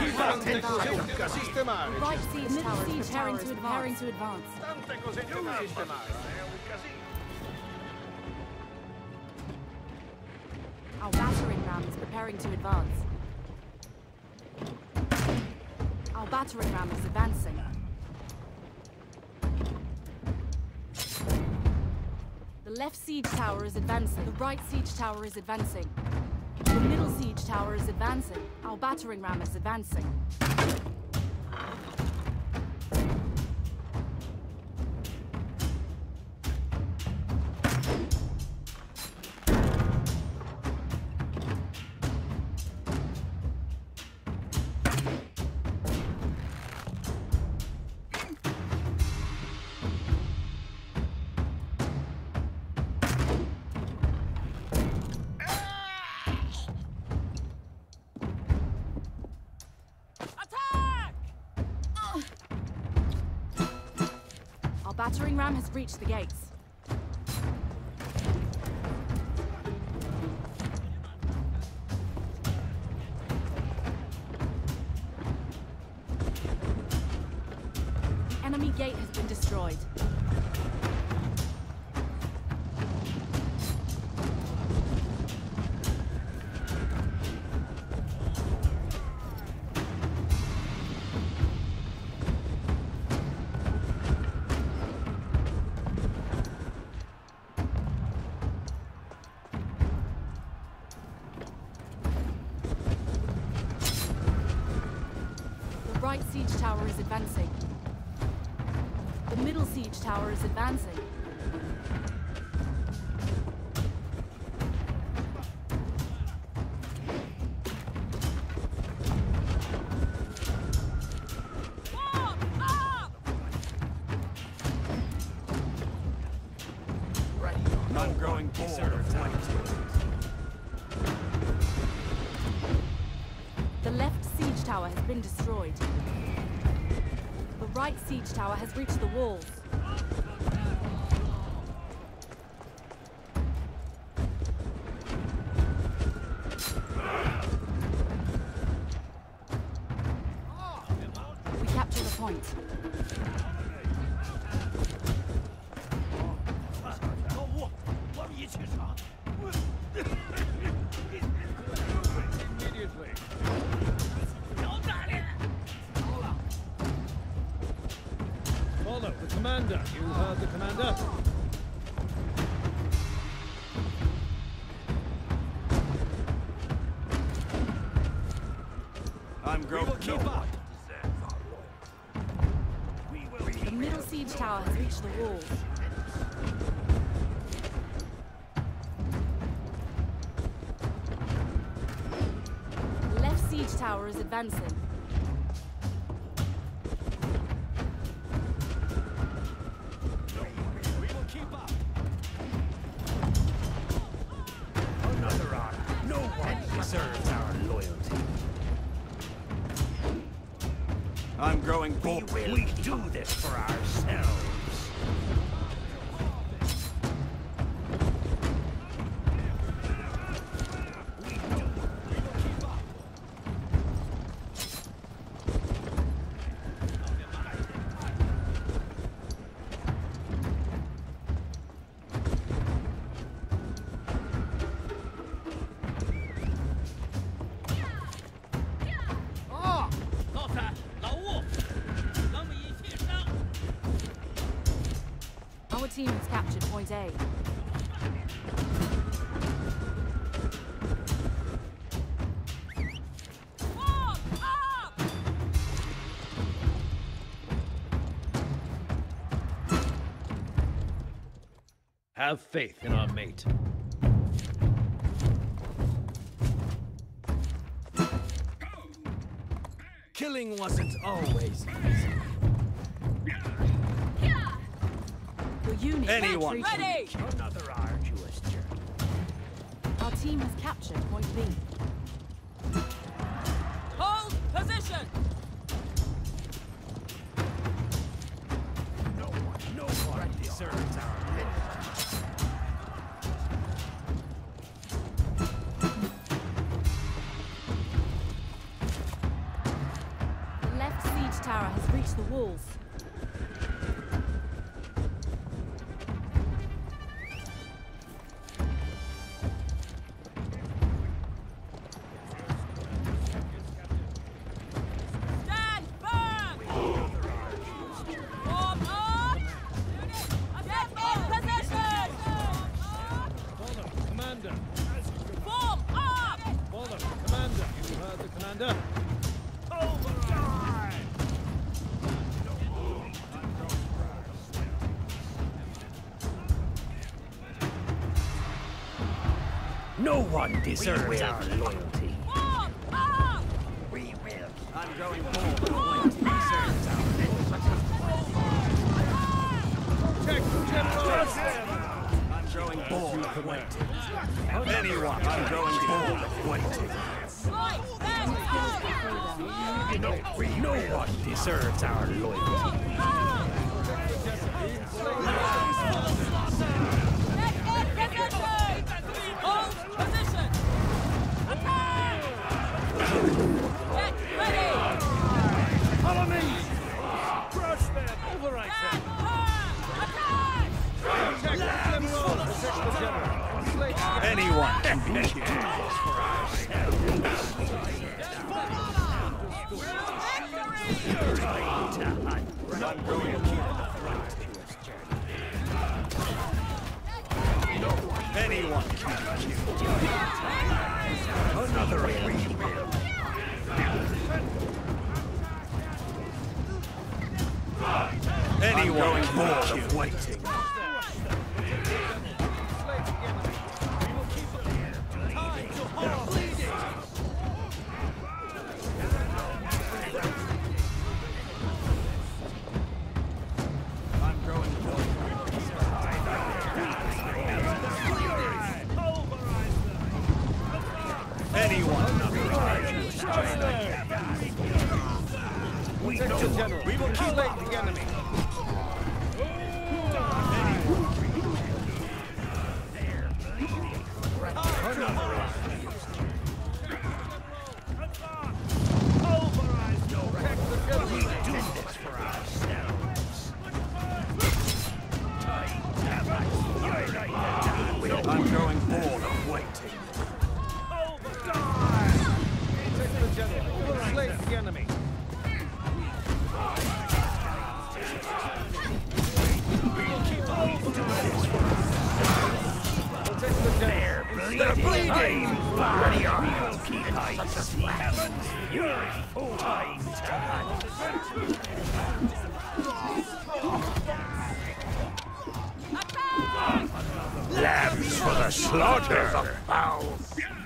Right siege tower is preparing to advance. Our battering ram is preparing to advance. Our battering ram is advancing. The left siege tower is advancing. The right siege tower is advancing. The middle siege tower is advancing. Our battering ram is advancing. Battering ram has breached the gates. Enemy gate has been destroyed. Right siege tower is advancing. The middle siege tower is advancing. Form up! I'm growing bored. The left siege tower has been destroyed. The right siege tower has reached the walls. Commander. The commander. I'm growing. Keep up. The middle siege tower has reached the walls. The left siege tower is advancing. Team has captured point A. Have faith in our mate. Killing wasn't always easy. Your unit Anyone has Ready! another arduous journey. Our team has captured point B. Hold position! No one, no one deserves our loyalty. the walls. Commander. Form up! Follow, Commander. You heard the Commander. No one deserves our loyalty. Form up! We will. I'm going home. No one deserves our Check, General. Anyone, I'm growing bored of waiting. No, no one deserves our loyalty. Anyone can be killed. I'm growing Anyone can be killed. Another rebuild. Anyone bored of waiting. General. We will keep the enemy.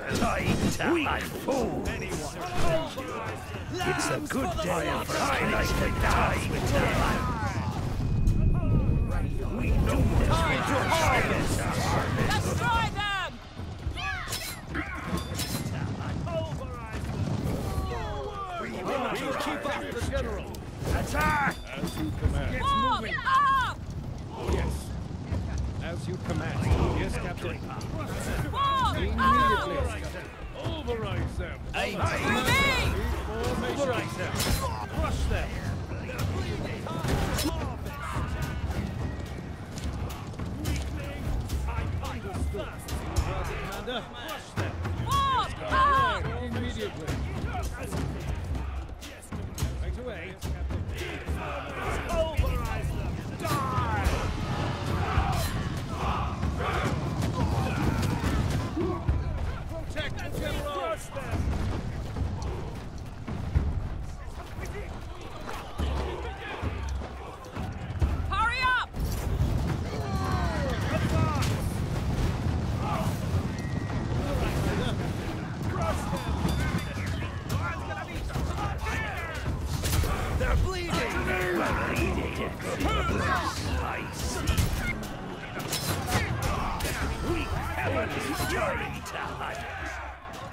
Weak fool. It's a good day for I like die We do this to harvest. Destroy them! We will keep up the General. Attack! As you command. Form up! Yes. As you command. Yes, Captain. Form Immediately. up! Override them. Override them. Crush them.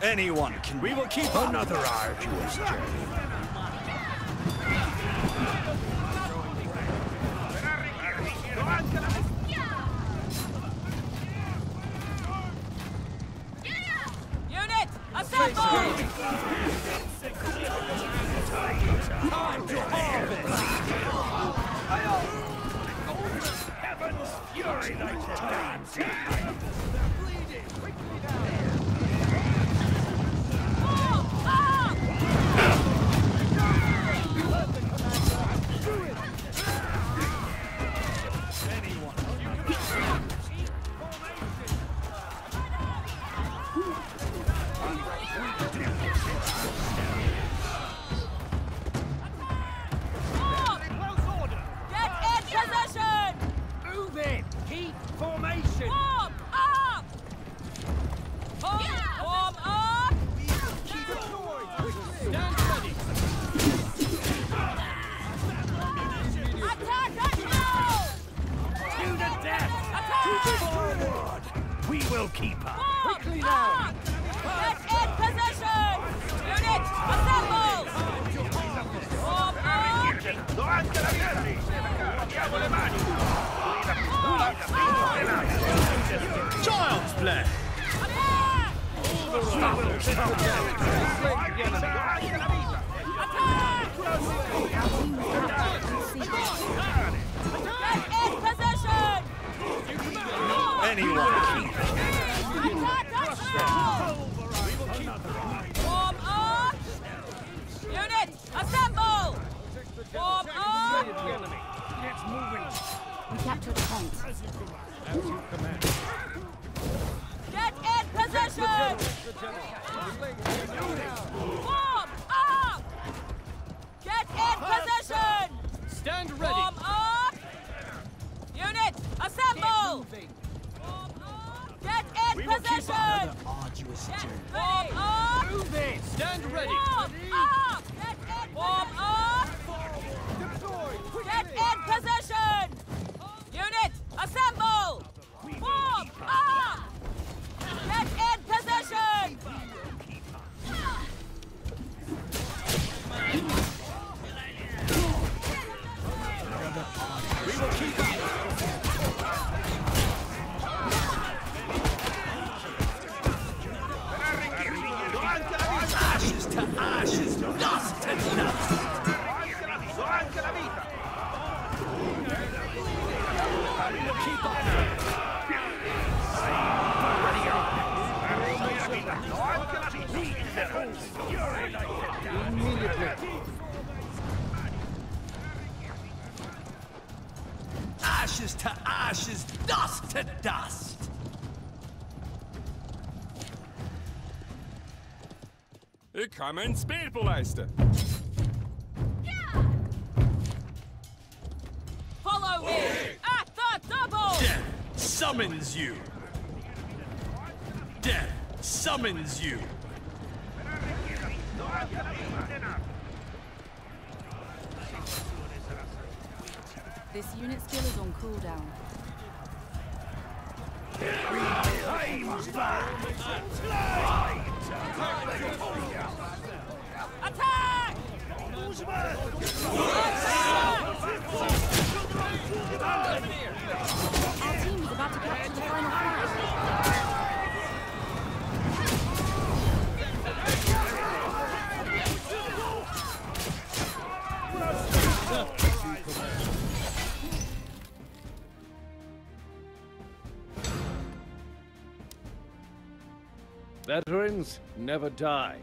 Anyone can. We will keep another arduous journey. Unit, assemble! Fury like the damn time. Form position! Get form up! Move in! Stand ready! Form up! Form up! Ashes to ashes, dust to dust! Ik ga mijn speellijsten. Follow me! At the double! Death summons you! Death summons you! This unit skill is on cooldown. Attack! Our team is about to capture the final flag. Veterans never die.